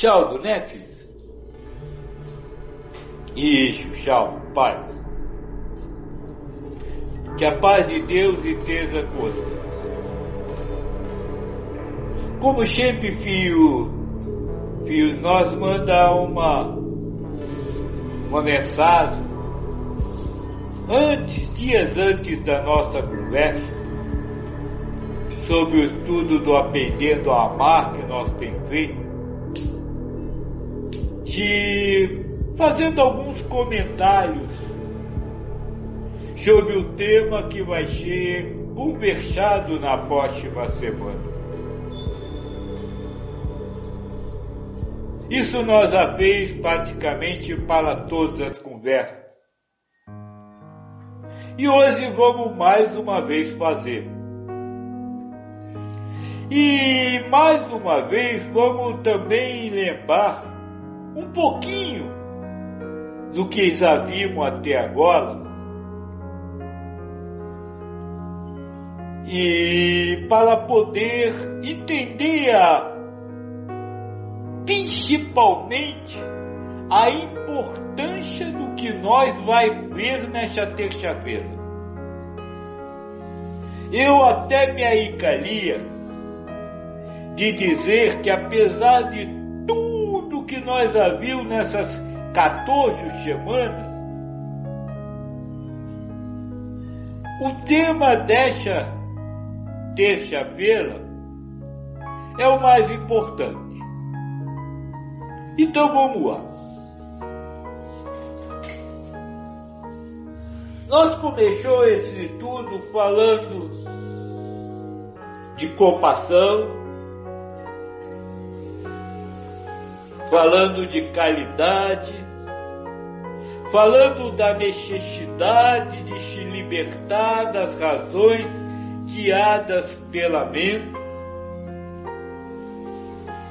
Chaldo, né, filho? Isso, Chaldo, paz. Que a paz de Deus esteja conosco. Como sempre, filho, filho, nós manda uma, uma mensagem antes, dias antes da nossa conversa, sobre o estudo do Aprendendo a Amar que nós temos feito, de fazendo alguns comentários sobre o tema que vai ser conversado na próxima semana. Isso nós já fez praticamente para todas as conversas. E hoje vamos mais uma vez fazer. E mais uma vez vamos também lembrar um pouquinho do que já vimos até agora. E para poder entender a principalmente a importância do que nós vai ver nesta terça-feira. Eu até me arriscaria de dizer que apesar de que nós já vimos nessas 14 semanas, o tema desta terça-feira é o mais importante. Então vamos lá. Nós começou esse tudo falando de compaixão, falando de caridade, falando da necessidade de se libertar das razões guiadas pela mente,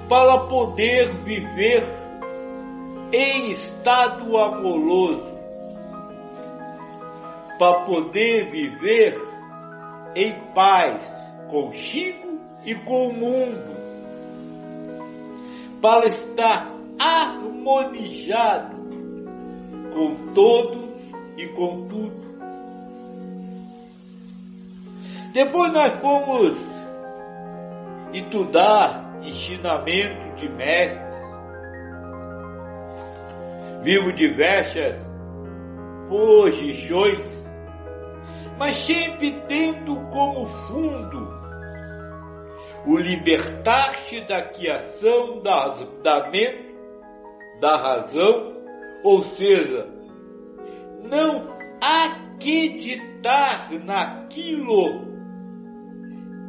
para poder viver em estado amoroso, para poder viver em paz consigo e com o mundo, para estar harmonizado com todos e com tudo. Depois nós fomos estudar ensinamento de mestres. Vivo diversas posições, mas sempre tendo como fundo o libertar-se da criação da, da mente, da razão, ou seja, não acreditar naquilo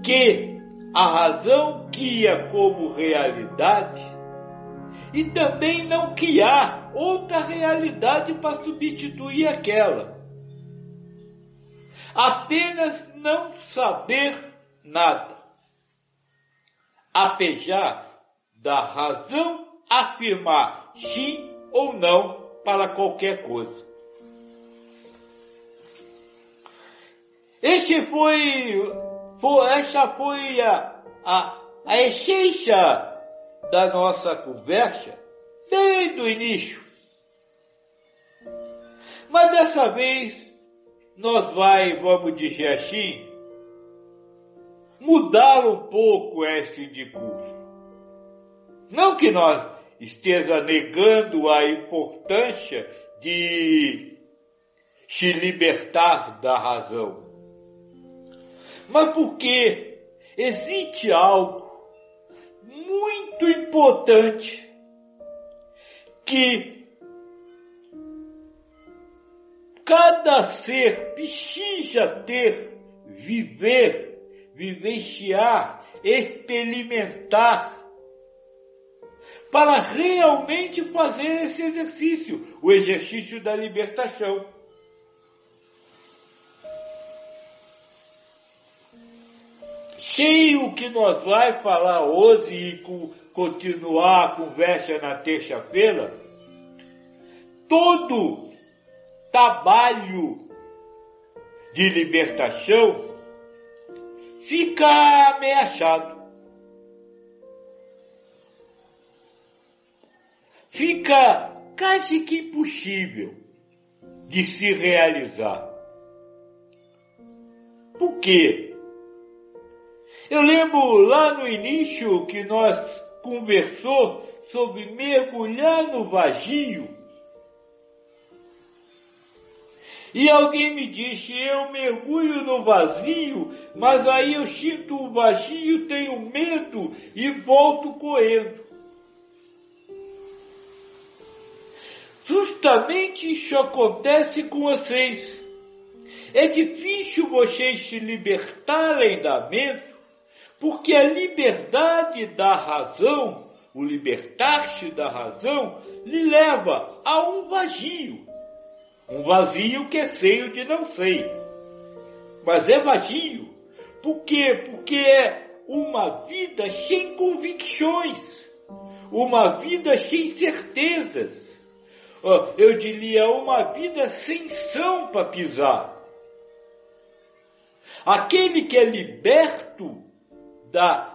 que a razão cria como realidade e também não criar outra realidade para substituir aquela. Apenas não saber nada. Apesar da razão afirmar sim ou não para qualquer coisa. Este foi foi, essa foi a, a, a essência da nossa conversa desde o início. Mas dessa vez nós vai, vamos dizer assim, mudar um pouco esse discurso. Não que nós esteja negando a importância de se libertar da razão mas porque existe algo muito importante que cada ser precisa ter, viver, vivenciar, experimentar, para realmente fazer esse exercício, o exercício da libertação. Sim, o que nós vai falar hoje e continuar a conversa na terça-feira, todo trabalho de libertação fica ameaçado. fica quase que impossível de se realizar. Por quê? Eu lembro lá no início que nós conversou sobre mergulhar no vazio. E alguém me disse, eu mergulho no vazio, mas aí eu sinto o vazio, tenho medo e volto correndo. Justamente isso acontece com vocês. É difícil vocês se libertarem da mente, porque a liberdade da razão, o libertar-se da razão, lhe leva a um vazio. Um vazio que é cheio de não sei. Mas é vazio. Por quê? Porque é uma vida sem convicções. Uma vida sem certezas. Eu diria uma vida sem chão para pisar. Aquele que é liberto da,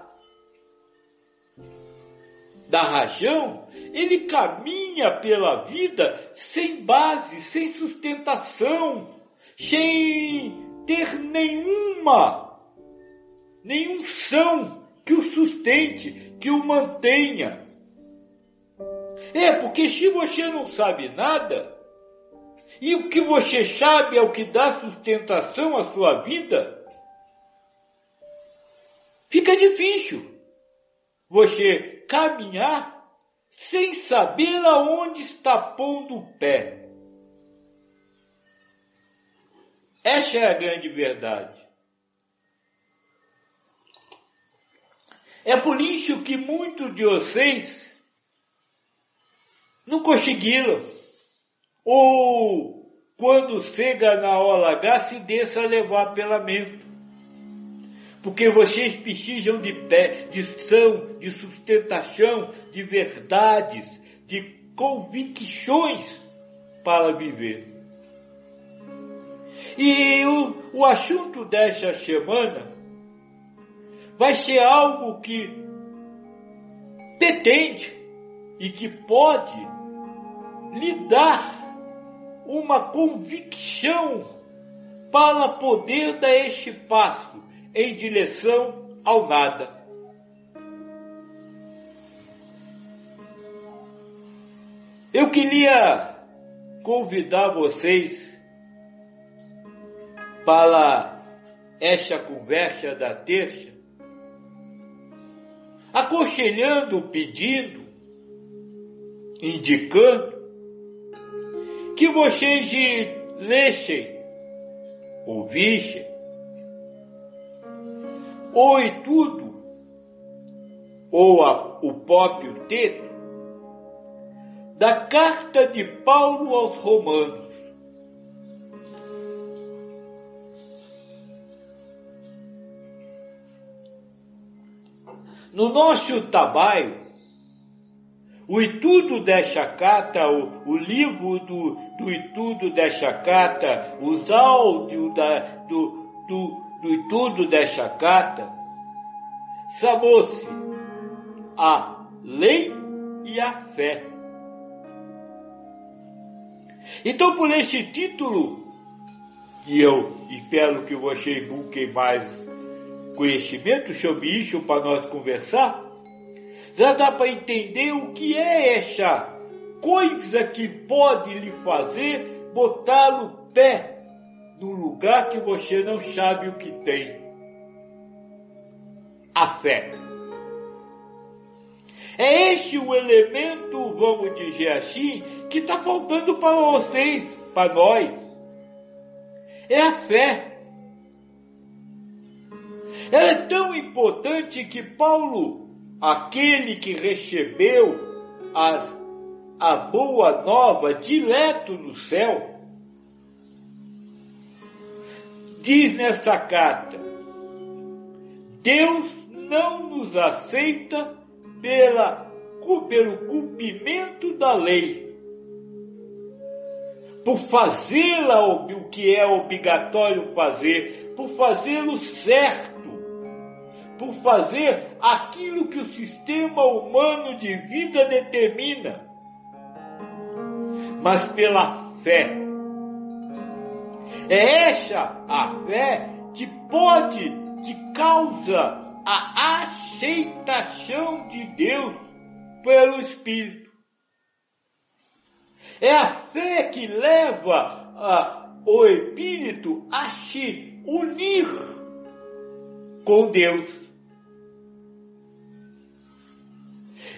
da rajão, ele caminha pela vida sem base, sem sustentação, sem ter nenhuma, nenhum chão que o sustente, que o mantenha. É, porque se você não sabe nada, e o que você sabe é o que dá sustentação à sua vida, fica difícil você caminhar sem saber aonde está pondo o pé. Essa é a grande verdade. É por isso que muitos de vocês não conseguiram ou quando chega na hora H, se deixa levar pela mente. Porque vocês precisam de pé, de são, de sustentação, de verdades, de convicções para viver. E o, o assunto desta semana vai ser algo que pretende e que pode lhe dar uma convicção para poder dar este passo em direção ao nada. Eu queria convidar vocês para esta conversa da terça, aconselhando, pedindo, indicando que vocês lessem, ouvissem, ou e tudo, ou a, o próprio texto, da carta de Paulo aos Romanos. No nosso trabalho, o estudo desta carta, o, o livro do, do estudo desta carta, os áudios da, do, do, estudo desta carta, chamou-se a lei e a fé. Então, por esse título, e eu espero que vocês busquem mais conhecimento sobre isso para nós conversar, já dá para entender o que é essa coisa que pode lhe fazer botar o pé no lugar que você não sabe o que tem. A fé. É este o elemento, vamos dizer assim, que está faltando para vocês, para nós. É a fé. Ela é tão importante que Paulo aquele que recebeu as, a boa nova direto no céu, diz nessa carta: Deus não nos aceita pela, pelo cumprimento da lei, por fazê-la o que é obrigatório fazer, por fazê-lo certo por fazer aquilo que o sistema humano de vida determina. mas pela fé. É essa a fé que pode, que causa a aceitação de Deus pelo Espírito. É a fé que leva a, o Espírito a se unir com Deus.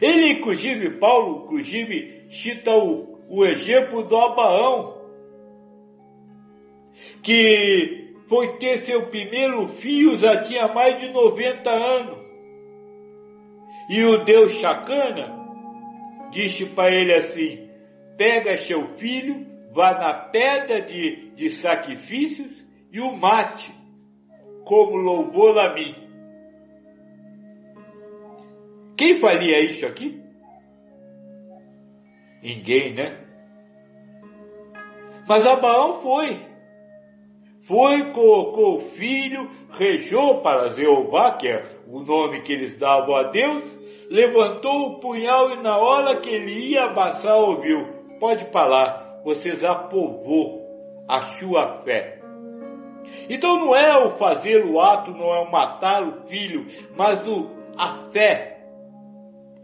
Ele, inclusive, Paulo, inclusive, cita o, o exemplo do Abraão, que foi ter seu primeiro filho já tinha mais de 90 anos. E o Deus Chacana disse para ele assim: pega seu filho, vá na pedra de, de sacrifícios e o mate, como louvor a mim. Quem faria isso aqui? Ninguém, né? Mas Abraão foi. Foi, colocou o filho, rejou para Jeová, que é o nome que eles davam a Deus, levantou o punhal e na hora que ele ia abaçar ouviu, pode falar, você já provou a sua fé. Então não é o fazer o ato, não é o matar o filho, mas o, a fé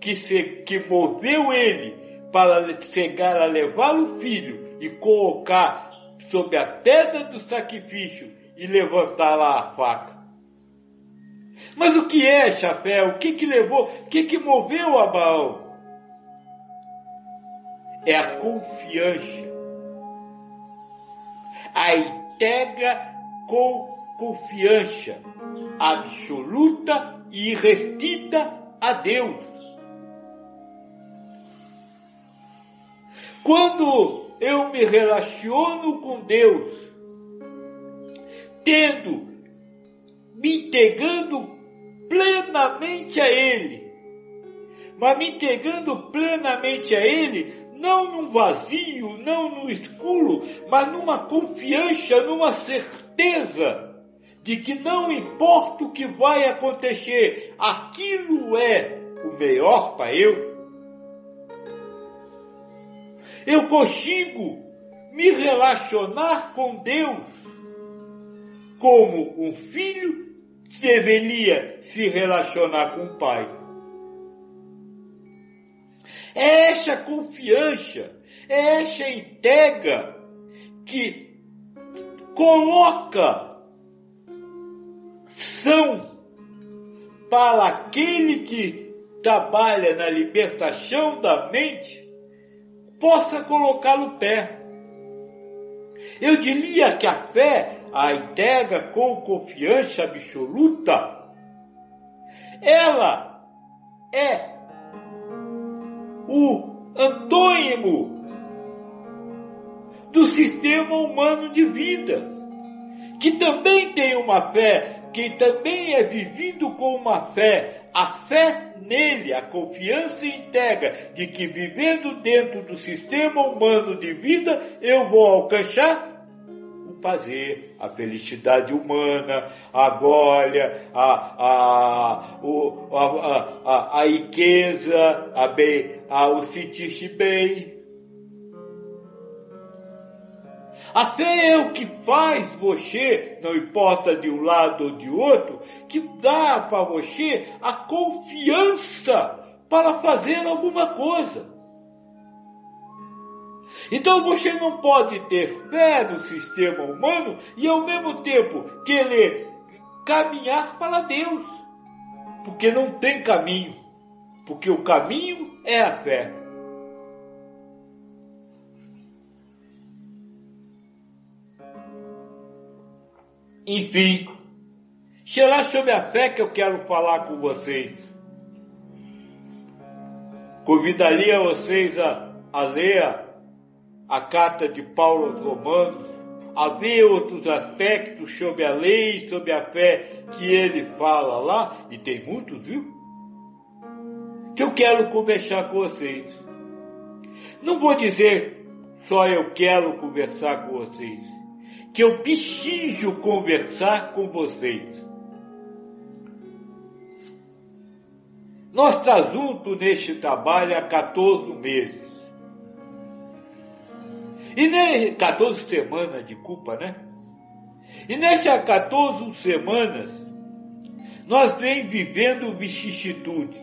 que, se, que moveu ele para chegar a levar o filho e colocar sobre a pedra do sacrifício e levantar lá a faca. Mas o que é fé? O que que levou, o que que moveu Abraão? É a confiança. A entrega com confiança absoluta e restrita a Deus. Quando eu me relaciono com Deus, tendo, me entregando plenamente a Ele, mas me entregando plenamente a Ele, não num vazio, não no escuro, mas numa confiança, numa certeza de que não importa o que vai acontecer, aquilo é o melhor para eu. Eu consigo me relacionar com Deus como um filho deveria se relacionar com o pai. É essa confiança, é essa entrega que coloca são para aquele que trabalha na libertação da mente possa colocá-lo pé. Eu diria que a fé, a entrega com confiança absoluta, ela é o antônimo do sistema humano de vida, que também tem uma fé, que também é vivido com uma fé a fé nele, a confiança entrega de que vivendo dentro do sistema humano de vida, eu vou alcançar o prazer, a felicidade humana, a glória, a, a, o, a, a, a, riqueza, a bem, a, o sentir-se bem. A fé é o que faz você, não importa de um lado ou de outro, que dá para você a confiança para fazer alguma coisa. Então você não pode ter fé no sistema humano e ao mesmo tempo querer caminhar para Deus, porque não tem caminho, porque o caminho é a fé. Enfim, será sobre a fé que eu quero falar com vocês. Convidaria vocês a, a ler a carta de Paulo aos Romanos, a ver outros aspectos sobre a lei, sobre a fé que ele fala lá, e tem muitos, viu? Que eu quero conversar com vocês. Não vou dizer só eu quero conversar com vocês que eu preciso conversar com vocês. Nós estamos juntos neste trabalho há 14 meses. E nem 14 semanas de culpa, né? E nessas 14 semanas, nós vem vivendo vicissitudes.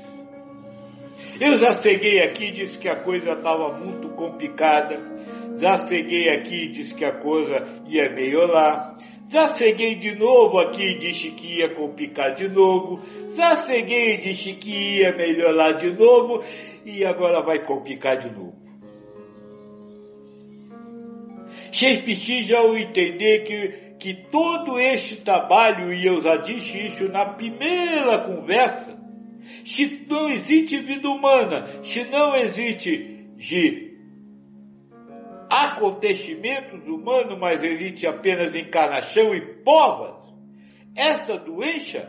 Eu já cheguei aqui e disse que a coisa estava muito complicada. Já cheguei aqui e disse que a coisa ia melhorar. Já cheguei de novo aqui e disse que ia complicar de novo. Já cheguei e disse que ia melhorar de novo. E agora vai complicar de novo. Vocês precisam entender que, que todo este trabalho, e eu já disse isso na primeira conversa, se não existe vida humana, se não existe de acontecimentos humanos, mas existe apenas encarnação e povas, essa doença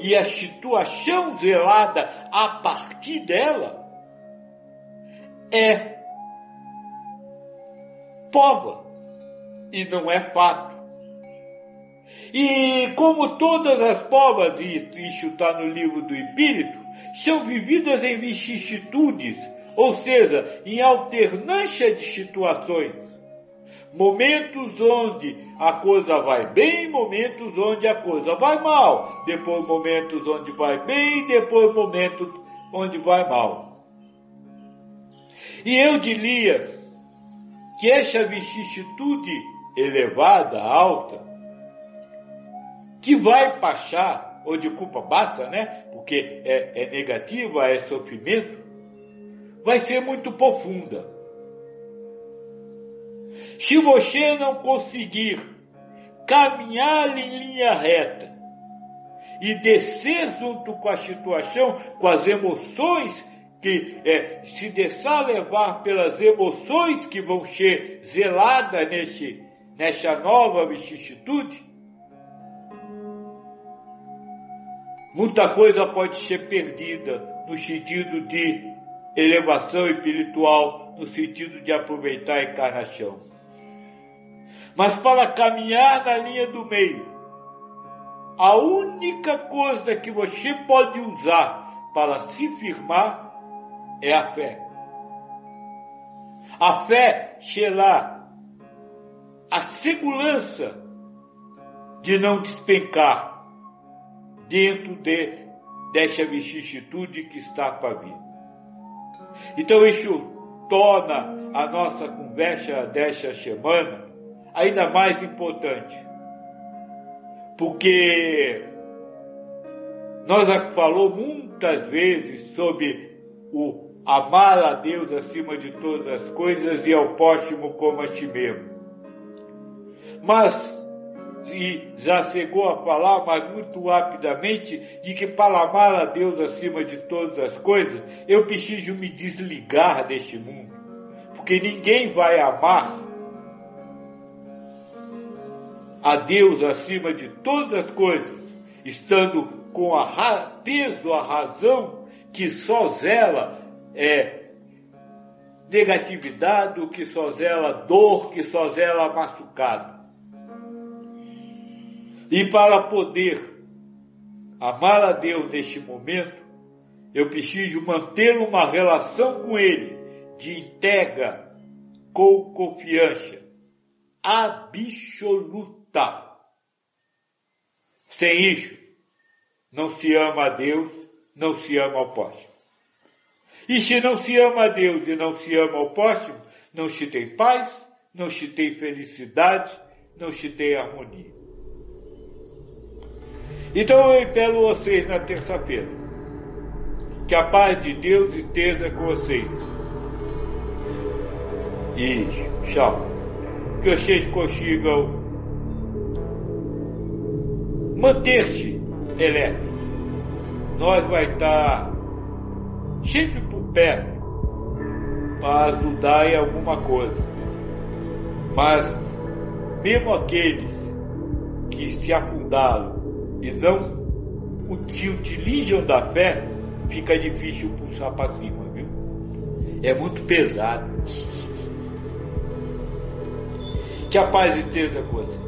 e a situação zelada a partir dela é pova e não é fato. E como todas as povas, e isso está no livro do Espírito, são vividas em vicissitudes, ou seja, em alternância de situações. Momentos onde a coisa vai bem, momentos onde a coisa vai mal. Depois momentos onde vai bem, depois momentos onde vai mal. E eu diria que essa vicissitude elevada, alta, que vai passar, ou de culpa basta, né? Porque é, é negativa, é sofrimento, vai ser muito profunda. Se você não conseguir caminhar em linha reta e descer junto com a situação, com as emoções que é, se deixar levar pelas emoções que vão ser zeladas nesse, nessa nova vicissitude, muita coisa pode ser perdida no sentido de elevação espiritual, no sentido de aproveitar a encarnação. Mas para caminhar na linha do meio, a única coisa que você pode usar para se firmar é a fé. A fé será a segurança de não despencar dentro de, dessa vicissitude que está para vir. Então isso torna a nossa conversa dessa semana ainda mais importante. Porque nós já falou muitas vezes sobre o amar a Deus acima de todas as coisas e ao próximo como a ti mesmo. Mas, e já chegou a falar, mas muito rapidamente, de que para amar a Deus acima de todas as coisas, eu preciso me desligar deste mundo. Porque ninguém vai amar a Deus acima de todas as coisas, estando com a peso, a razão que só zela é, negatividade, que só zela dor, que só zela machucado. E para poder amar a Deus neste momento, eu preciso manter uma relação com Ele de entrega com confiança absoluta. Sem isso, não se ama a Deus, não se ama ao próximo. E se não se ama a Deus e não se ama ao próximo, não se tem paz, não se tem felicidade, não se tem harmonia. Então eu impelo vocês na terça-feira. Que a paz de Deus esteja com vocês. E tchau. Que vocês consigam manter-se elétrico. Nós vai estar sempre por perto para ajudar em alguma coisa. Mas mesmo aqueles que se afundaram e não se utilizam da fé, fica difícil puxar para cima, viu? É muito pesado. Que a paz esteja com você.